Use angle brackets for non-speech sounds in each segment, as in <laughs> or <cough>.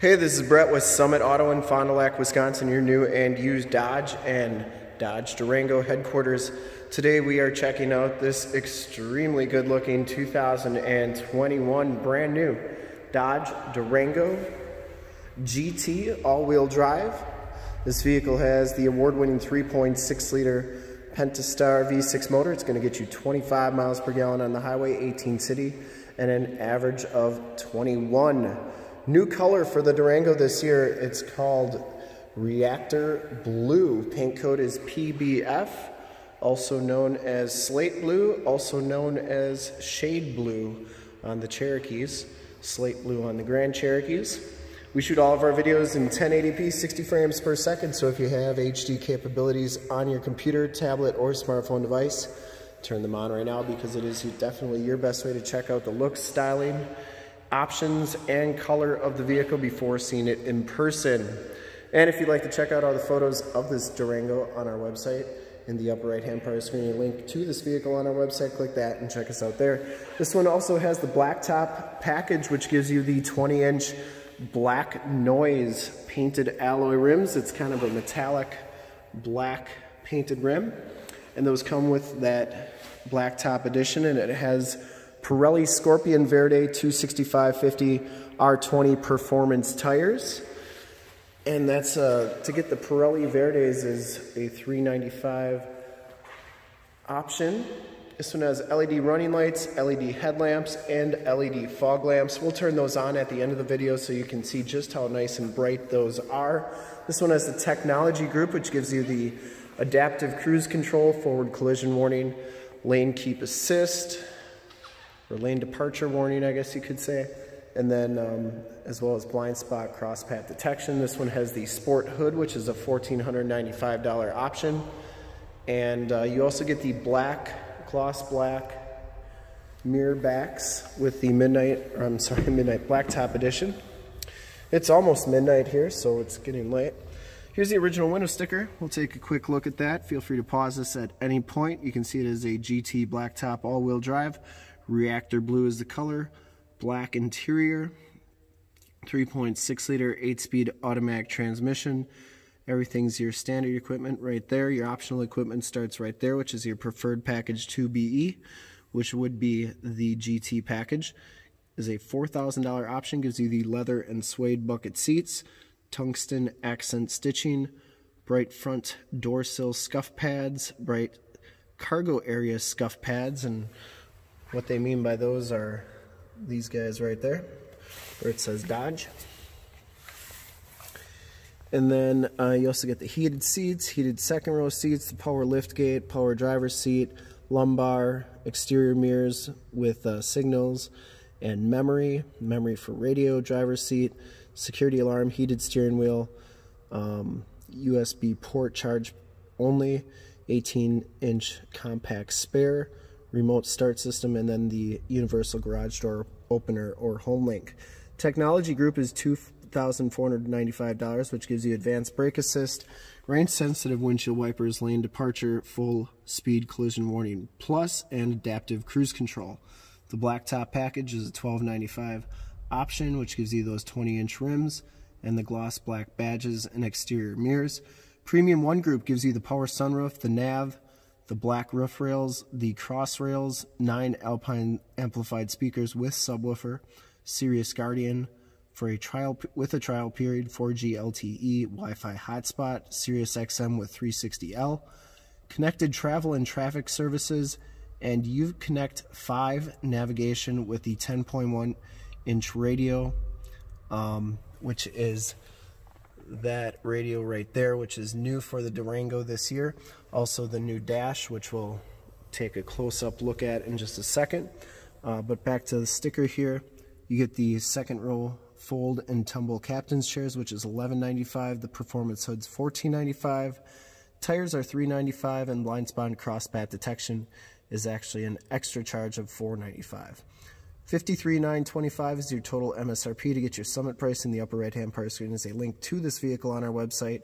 Hey, this is Brett with Summit Auto in Fond du Lac, Wisconsin, your new and used Dodge and Dodge Durango headquarters. Today we are checking out this extremely good looking 2021 brand new Dodge Durango GT all-wheel drive. This vehicle has the award-winning 3.6 liter Pentastar V6 motor. It's going to get you 25 miles per gallon on the highway, 18 city, and an average of 21. New color for the Durango this year, it's called Reactor Blue. Paint code is PBF, also known as Slate Blue, also known as Shade Blue on the Cherokees, Slate Blue on the Grand Cherokees. We shoot all of our videos in 1080p, 60 frames per second, so if you have HD capabilities on your computer, tablet, or smartphone device, turn them on right now because it is definitely your best way to check out the looks, styling, options and color of the vehicle before seeing it in person. And if you'd like to check out all the photos of this Durango on our website, in the upper right hand part of the screen, a link to this vehicle on our website. Click that and check us out there. This one also has the blacktop package, which gives you the 20 inch black noise painted alloy rims. It's kind of a metallic black painted rim. And those come with that blacktop edition and it has Pirelli Scorpion Verde 265/50 R20 performance tires. And that's uh, to get the Pirelli Verdes is a 395 option. This one has LED running lights, LED headlamps, and LED fog lamps. We'll turn those on at the end of the video so you can see just how nice and bright those are. This one has the technology group, which gives you the adaptive cruise control, forward collision warning, lane keep assist, or lane departure warning, I guess you could say. And then, um, as well as blind spot cross path detection. This one has the sport hood, which is a $1,495 option. And uh, you also get the black, gloss black mirror backs with the midnight, I'm sorry, <laughs> midnight blacktop edition. It's almost midnight here, so it's getting late. Here's the original window sticker. We'll take a quick look at that. Feel free to pause this at any point. You can see it is a GT blacktop all-wheel drive Reactor blue is the color. Black interior. 3.6 liter 8 speed automatic transmission. Everything's your standard equipment right there. Your optional equipment starts right there, which is your preferred package 2BE, which would be the GT package. Is a $4,000 option, gives you the leather and suede bucket seats, tungsten accent stitching, bright front door sill scuff pads, bright cargo area scuff pads, and what they mean by those are these guys right there, where it says Dodge. And then uh, you also get the heated seats, heated second row seats, the power lift gate, power driver's seat, lumbar, exterior mirrors with uh, signals and memory, memory for radio, driver's seat, security alarm, heated steering wheel, um, USB port charge only, 18 inch compact spare, remote start system, and then the universal garage door opener or home link. Technology group is $2,495, which gives you advanced brake assist, range sensitive windshield wipers, lane departure, full speed collision warning plus, and adaptive cruise control. The blacktop package is a 1295 option, which gives you those 20 inch rims and the gloss black badges and exterior mirrors. Premium One Group gives you the power sunroof, the nav, the black roof rails, the cross rails, nine Alpine amplified speakers with subwoofer, Sirius Guardian for a trial with a trial period, 4G LTE, Wi-Fi hotspot, Sirius XM with 360L, connected travel and traffic services, and Uconnect 5 navigation with the 10.1 inch radio, um, which is that radio right there, which is new for the Durango this year. Also the new dash, which we'll take a close-up look at in just a second. Uh, but back to the sticker here, you get the second row fold and tumble captain's chairs, which is $11.95. The performance hood's $14.95. Tires are $3.95, and blind spot cross path detection is actually an extra charge of $4.95. $53,925 is your total MSRP to get your summit price in the upper right hand part of the screen is a link to this vehicle on our website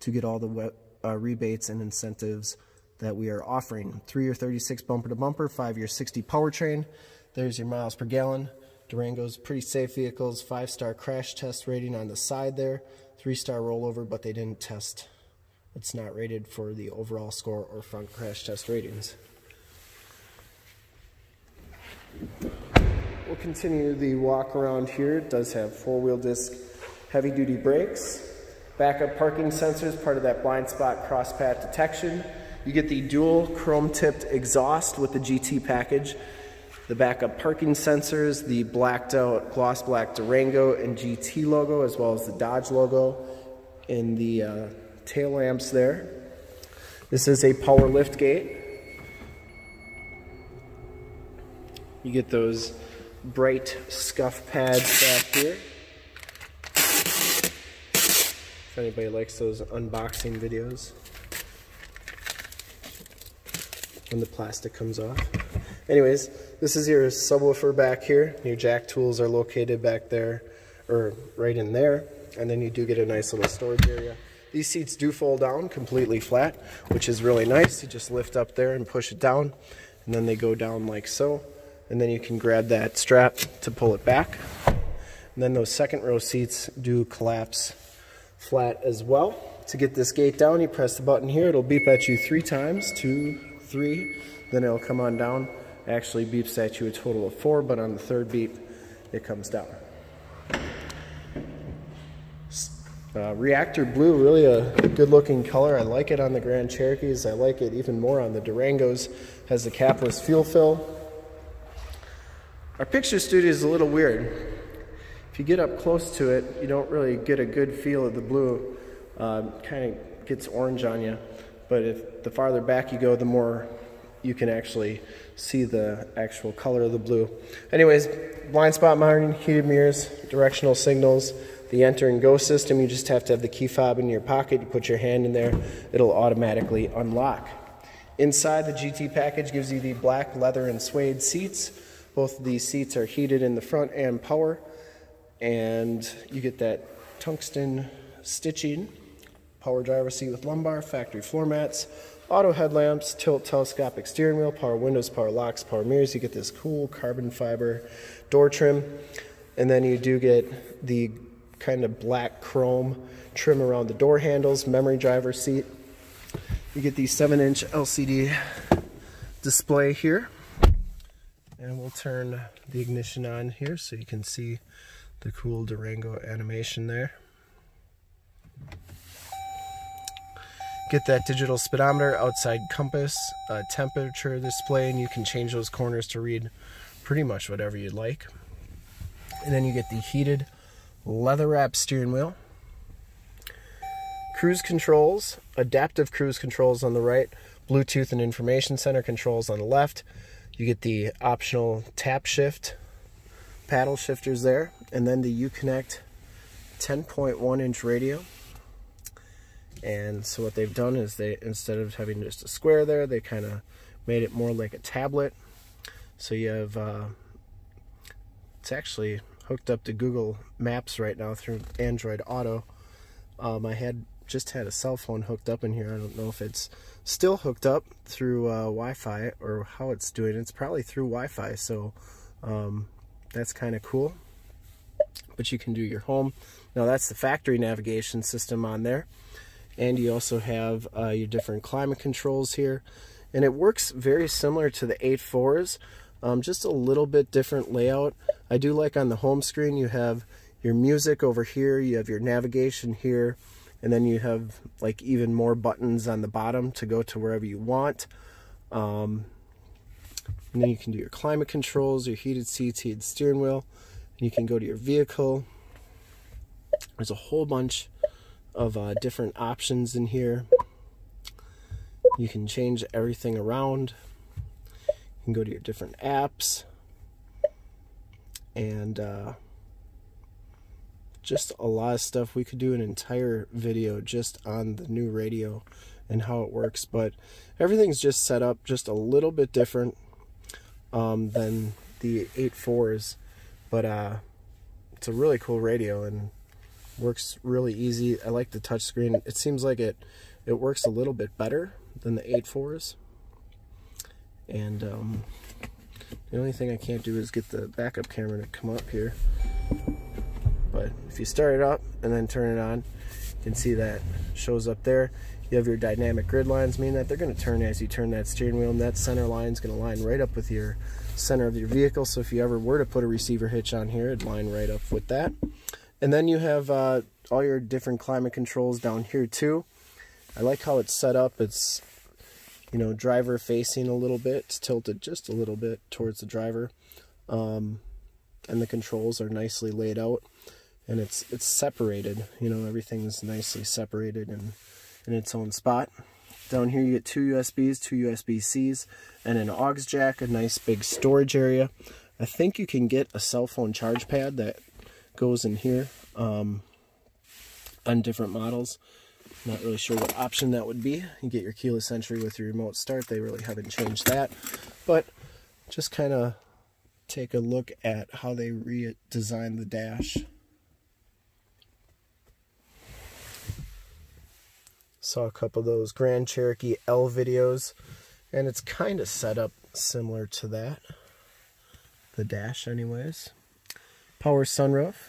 to get all the web, uh, rebates and incentives that we are offering. 3 year 36 bumper to bumper, 5 year 60 powertrain. There's your miles per gallon. Durango's pretty safe vehicles, five-star crash test rating on the side there, three-star rollover, but they didn't test. It's not rated for the overall score or front crash test ratings. We'll continue the walk around here. It does have four-wheel disc heavy duty brakes, backup parking sensors, part of that blind spot cross path detection. You get the dual chrome tipped exhaust with the GT package, the backup parking sensors, the blacked out gloss black Durango and GT logo, as well as the Dodge logo in the uh, tail lamps there. This is a power lift gate. You get those bright scuff pads back here. If anybody likes those unboxing videos when the plastic comes off. Anyways, this is your subwoofer back here. Your jack tools are located back there, or right in there. And then you do get a nice little storage area. These seats do fold down completely flat, which is really nice. You just lift up there and push it down, and then they go down like so. And then you can grab that strap to pull it back. And then those second row seats do collapse flat as well. To get this gate down, you press the button here. It'll beep at you three times, two, three. Then it'll come on down. Actually beeps at you a total of four, but on the third beep, it comes down. Uh, Reactor Blue, really a good looking color. I like it on the Grand Cherokees. I like it even more on the Durangos. Has the capless fuel fill. Our picture studio is a little weird. If you get up close to it, you don't really get a good feel of the blue. Uh, kind of gets orange on you. But if the farther back you go, the more you can actually see the actual color of the blue. Anyways, blind spot monitoring, heated mirrors, directional signals, the enter and go system, you just have to have the key fob in your pocket. You put your hand in there, it'll automatically unlock. Inside, the GT package gives you the black leather and suede seats. Both of these seats are heated in the front and power. And you get that tungsten stitching, power driver seat with lumbar, factory floor mats, auto headlamps, tilt telescopic steering wheel, power windows, power locks, power mirrors. You get this cool carbon fiber door trim. And then you do get the kind of black chrome trim around the door handles, memory driver seat. You get the 7 inch LCD display here. And we'll turn the ignition on here so you can see the cool Durango animation there. Get that digital speedometer, outside compass, temperature display, and you can change those corners to read pretty much whatever you'd like. And then you get the heated leather wrap steering wheel, cruise controls, adaptive cruise controls on the right, Bluetooth and information center controls on the left. You get the optional tap shift paddle shifters there, and then the Uconnect 10.1 inch radio. And so what they've done is they, instead of having just a square there, they kind of made it more like a tablet. So you have, uh, it's actually hooked up to Google Maps right now through Android Auto. Um, I had just had a cell phone hooked up in here. I don't know if it's still hooked up through uh, Wi-Fi or how it's doing. It's probably through Wi-Fi, so um, that's kind of cool. But you can do your home. Now that's the factory navigation system on there. And you also have uh, your different climate controls here. And it works very similar to the 8.4s, um, just a little bit different layout. I do like on the home screen you have your music over here, you have your navigation here, and then you have like even more buttons on the bottom to go to wherever you want. Um, and then you can do your climate controls, your heated seats, heated steering wheel, and you can go to your vehicle. There's a whole bunch of uh, different options in here. You can change everything around. You can go to your different apps and uh, just a lot of stuff. We could do an entire video just on the new radio and how it works, but everything's just set up just a little bit different um, than the 8.4s, but uh, it's a really cool radio and works really easy. I like the touchscreen. It seems like it it works a little bit better than the 8.4s and um, The only thing I can't do is get the backup camera to come up here. But if you start it up and then turn it on, you can see that shows up there. You have your dynamic grid lines, meaning that they're going to turn as you turn that steering wheel, and that center line is going to line right up with your center of your vehicle. So if you ever were to put a receiver hitch on here, it'd line right up with that. And then you have uh, all your different climate controls down here too. I like how it's set up. It's you know, driver facing a little bit. It's tilted just a little bit towards the driver. Um, and the controls are nicely laid out. And it's it's separated. You know, everything's nicely separated and in its own spot. Down here you get two USBs, two USB-Cs, and an aux jack, a nice big storage area. I think you can get a cell phone charge pad that goes in here um, on different models. Not really sure what option that would be. You get your keyless entry with your remote start. They really haven't changed that. But just kind of take a look at how they redesigned the dash. Saw a couple of those Grand Cherokee L videos, and it's kind of set up similar to that. The dash, anyways. Power sunroof.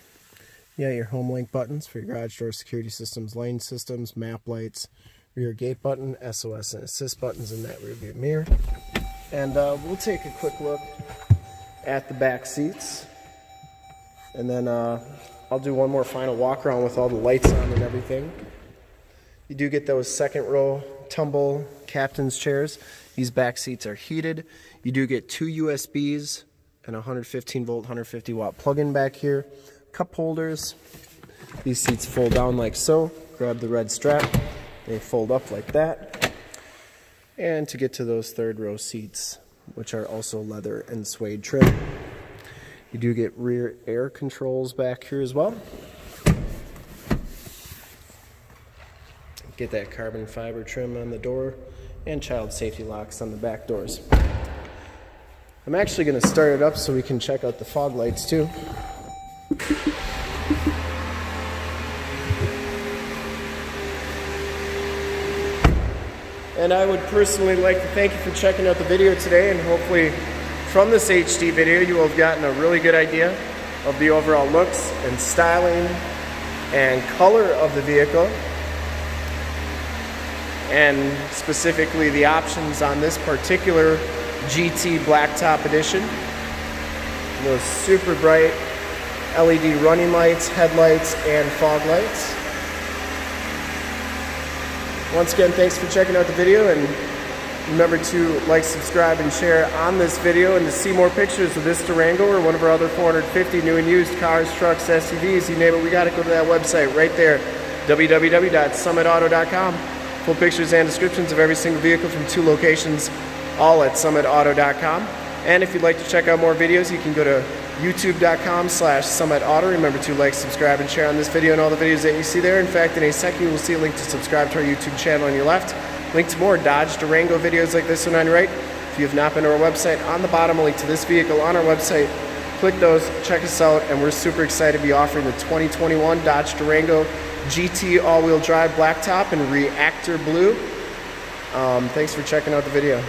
Yeah, your home link buttons for your garage door security systems, lane systems, map lights, rear gate button, SOS and assist buttons in that rear view mirror. And uh, we'll take a quick look at the back seats. And then uh, I'll do one more final walk around with all the lights on and everything. You do get those second row tumble captain's chairs. These back seats are heated. You do get two USBs and a 115 volt, 150 watt plug-in back here cup holders. These seats fold down like so. Grab the red strap. They fold up like that. And to get to those third row seats, which are also leather and suede trim. You do get rear air controls back here as well. Get that carbon fiber trim on the door and child safety locks on the back doors. I'm actually going to start it up so we can check out the fog lights too. And I would personally like to thank you for checking out the video today and hopefully from this HD video you will have gotten a really good idea of the overall looks and styling and color of the vehicle and specifically the options on this particular GT Blacktop Edition. Those super bright LED running lights, headlights, and fog lights. Once again, thanks for checking out the video and remember to like, subscribe, and share on this video and to see more pictures of this Durango or one of our other 450 new and used cars, trucks, SUVs, you name it, we got to go to that website right there, www.summitauto.com. Full pictures and descriptions of every single vehicle from two locations, all at summitauto.com. And if you'd like to check out more videos, you can go to youtube.com slash summitauto. Remember to like, subscribe, and share on this video and all the videos that you see there. In fact, in a second, you will see a link to subscribe to our YouTube channel on your left. Link to more Dodge Durango videos like this one on your right. If you have not been to our website, on the bottom, a link to this vehicle on our website. Click those, check us out, and we're super excited to be offering the 2021 Dodge Durango GT all-wheel drive blacktop in reactor blue. Um, thanks for checking out the video.